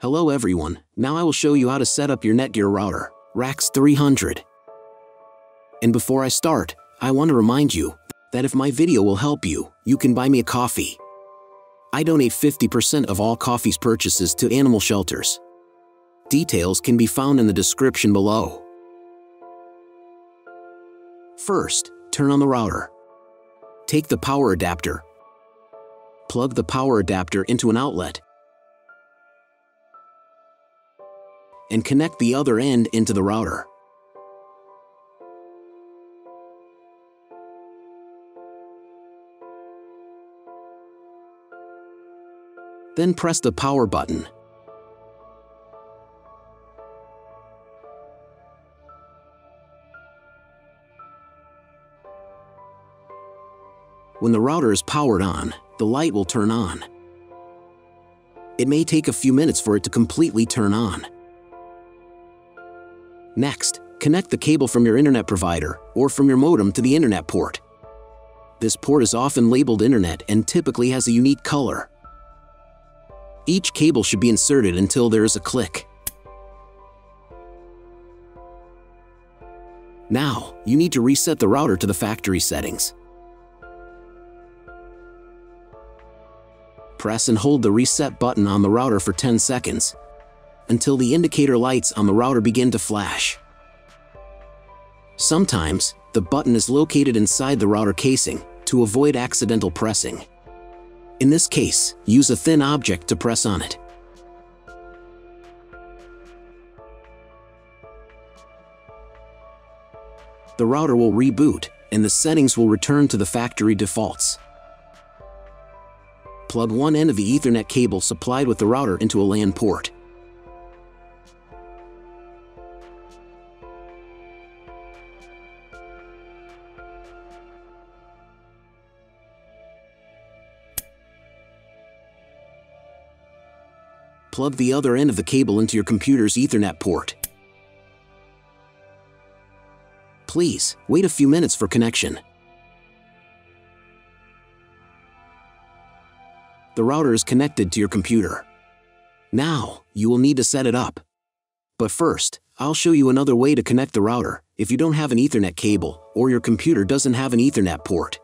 Hello everyone, now I will show you how to set up your Netgear router, RAXE300. And before I start, I want to remind you that if my video will help you, you can buy me a coffee. I donate 50% of all coffee's purchases to animal shelters. Details can be found in the description below. First, turn on the router. Take the power adapter. Plug the power adapter into an outlet and connect the other end into the router. Then press the power button. When the router is powered on, the light will turn on. It may take a few minutes for it to completely turn on. Next, connect the cable from your internet provider or from your modem to the internet port. This port is often labeled internet and typically has a unique color. Each cable should be inserted until there is a click. Now, you need to reset the router to the factory settings. Press and hold the reset button on the router for 10 seconds until the indicator lights on the router begin to flash. Sometimes, the button is located inside the router casing to avoid accidental pressing. In this case, use a thin object to press on it. The router will reboot, and the settings will return to the factory defaults. Plug one end of the Ethernet cable supplied with the router into a LAN port. Plug the other end of the cable into your computer's Ethernet port. Please, wait a few minutes for connection. The router is connected to your computer. Now, you will need to set it up. But first, I'll show you another way to connect the router if you don't have an Ethernet cable or your computer doesn't have an Ethernet port.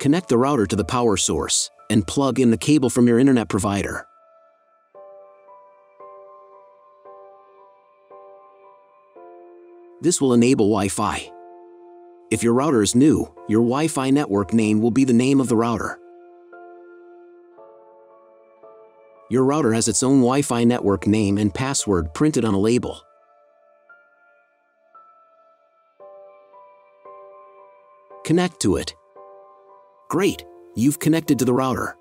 Connect the router to the power source and plug in the cable from your internet provider. This will enable Wi-Fi. If your router is new, your Wi-Fi network name will be the name of the router. Your router has its own Wi-Fi network name and password printed on a label. Connect to it. Great, you've connected to the router.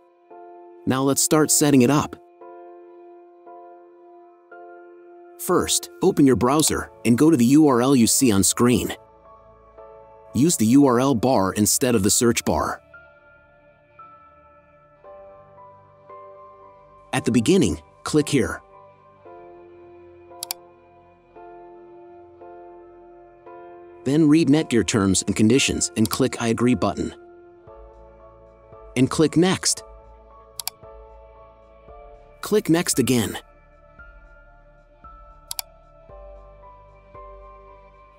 Now let's start setting it up. First, open your browser and go to the URL you see on screen. Use the URL bar instead of the search bar. At the beginning, click here. Then read Netgear terms and conditions and click I agree button. And click Next. Click Next again.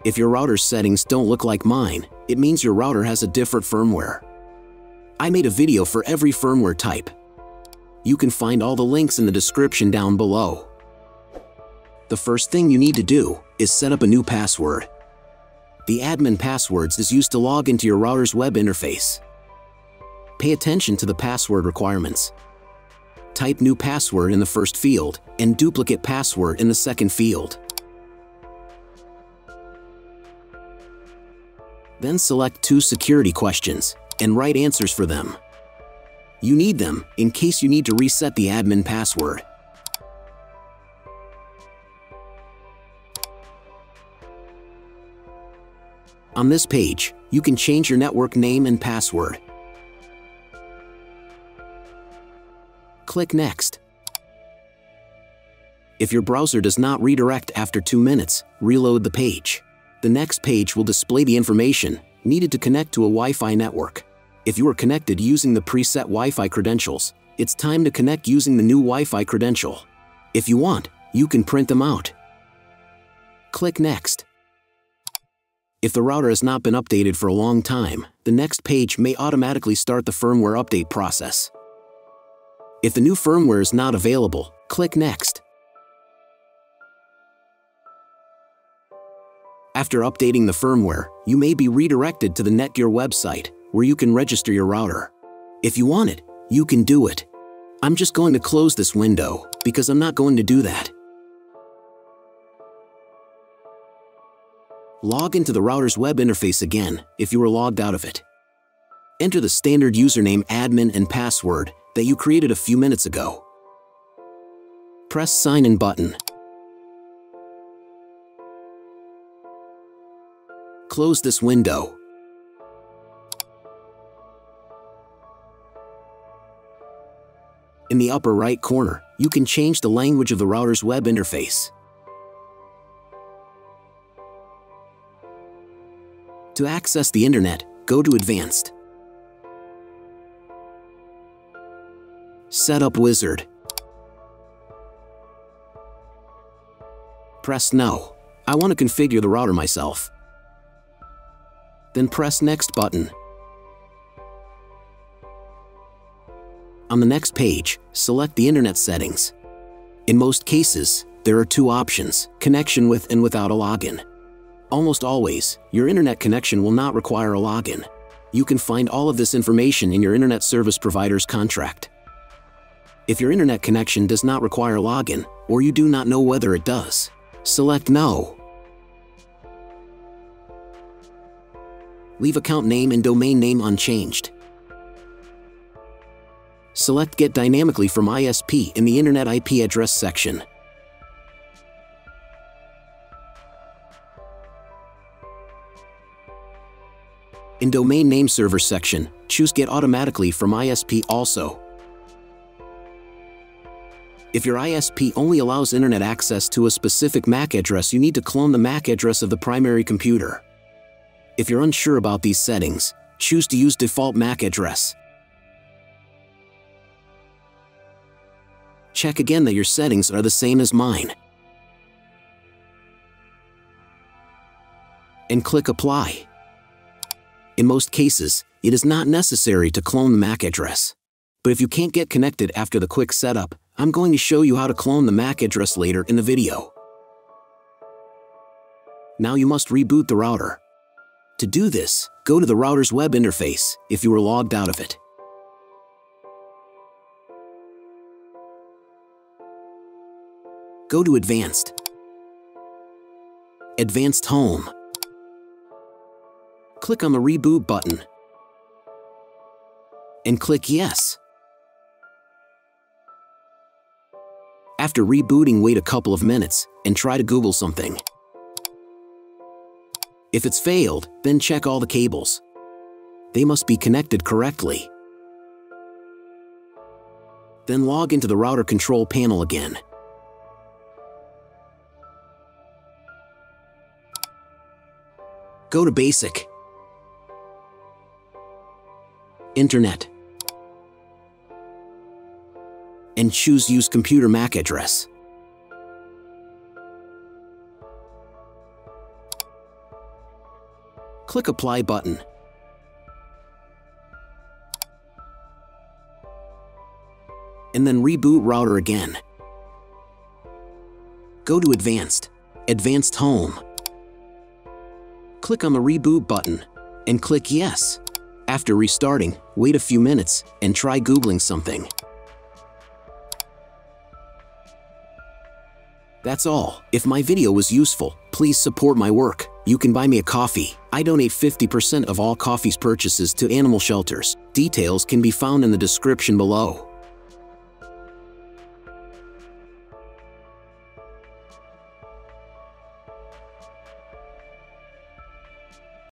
If your router's settings don't look like mine, it means your router has a different firmware. I made a video for every firmware type. You can find all the links in the description down below. The first thing you need to do is set up a new password. The admin passwords is used to log into your router's web interface. Pay attention to the password requirements. Type new password in the first field and duplicate password in the second field. Then select two security questions and write answers for them. You need them in case you need to reset the admin password. On this page, you can change your network name and password. Click Next. If your browser does not redirect after two minutes, reload the page. The next page will display the information needed to connect to a Wi-Fi network. If you are connected using the preset Wi-Fi credentials, it's time to connect using the new Wi-Fi credential. If you want, you can print them out. Click Next. If the router has not been updated for a long time, the next page may automatically start the firmware update process. If the new firmware is not available, click Next. After updating the firmware, you may be redirected to the Netgear website, where you can register your router. If you want it, you can do it. I'm just going to close this window, because I'm not going to do that. Log into the router's web interface again if you were logged out of it. Enter the standard username admin and password that you created a few minutes ago. Press Sign In button. Close this window. In the upper right corner, you can change the language of the router's web interface. To access the internet, go to Advanced. Setup Wizard. Press No. I want to configure the router myself. Then press Next button. On the next page, select the Internet settings. In most cases, there are two options, connection with and without a login. Almost always, your internet connection will not require a login. You can find all of this information in your internet service provider's contract. If your internet connection does not require login, or you do not know whether it does, select No. Leave account name and domain name unchanged. Select Get dynamically from ISP in the Internet IP address section. In Domain Name Server section, choose Get automatically from ISP also. If your ISP only allows internet access to a specific MAC address, you need to clone the MAC address of the primary computer. If you're unsure about these settings, choose to use default MAC address. Check again that your settings are the same as mine. And click Apply. In most cases, it is not necessary to clone the MAC address. But if you can't get connected after the quick setup, I'm going to show you how to clone the MAC address later in the video. Now you must reboot the router. To do this, go to the router's web interface if you were logged out of it. Go to Advanced. Advanced Home. Click on the Reboot button. And click Yes. After rebooting, wait a couple of minutes and try to Google something. If it's failed, then check all the cables. They must be connected correctly. Then log into the router control panel again. Go to Basic. Internet. And choose Use Computer MAC Address. Click Apply button. And then reboot router again. Go to Advanced, Advanced Home. Click on the Reboot button and click Yes. After restarting, wait a few minutes and try Googling something. That's all. If my video was useful, please support my work. You can buy me a coffee. I donate 50% of all coffee's purchases to animal shelters. Details can be found in the description below.